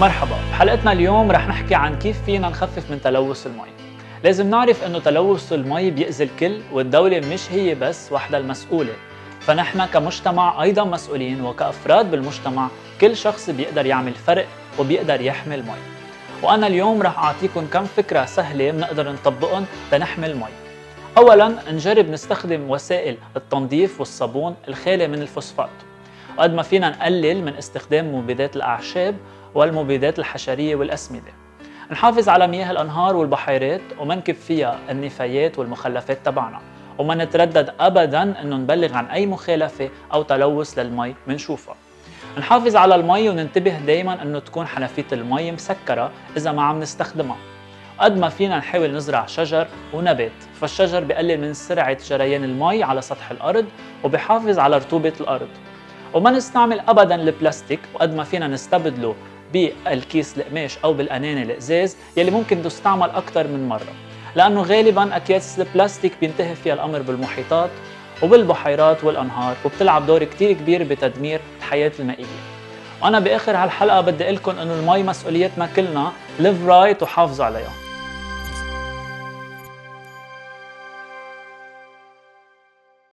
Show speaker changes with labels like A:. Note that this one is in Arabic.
A: مرحبا. بحلقتنا اليوم رح نحكي عن كيف فينا نخفف من تلوث المي. لازم نعرف إنه تلوث المي بيأذي الكل والدولة مش هي بس وحدها المسؤولة. فنحن كمجتمع أيضا مسؤولين وكأفراد بالمجتمع كل شخص بيقدر يعمل فرق وبيقدر يحمي المي وأنا اليوم رح أعطيكم كم فكرة سهلة بنقدر نطبقهم لنحمي المي اولا نجرب نستخدم وسائل التنظيف والصابون الخالي من الفوسفات. وقد ما فينا نقلل من استخدام مبيدات الأعشاب والمبيدات الحشرية والأسمدة. نحافظ على مياه الأنهار والبحيرات وما نكب فيها النفايات والمخلفات تبعنا وما نتردد ابدا إنه نبلغ عن أي مخالفة أو تلوث للمي منشوفها. نحافظ على المي وننتبه دائما إنه تكون حنفية المي مسكرة إذا ما عم نستخدمها. قد ما فينا نحاول نزرع شجر ونبات فالشجر بقلل من سرعة جريان المي على سطح الأرض وبحافظ على رطوبة الأرض. وما نستعمل أبدا البلاستيك وقد ما فينا نستبدله بالكيس القماش أو بالأناني الإزاز يلي ممكن تستعمل أكثر من مرة. لأنه غالبا أكياس البلاستيك بينتهي فيها الأمر بالمحيطات وبالبحيرات والأنهار وبتلعب دور كتير كبير بتدمير الحياة المائية. وأنا بآخر هالحلقة بدي أقول لكم إنه المي مسؤوليتنا كلنا live right وحافظوا عليها.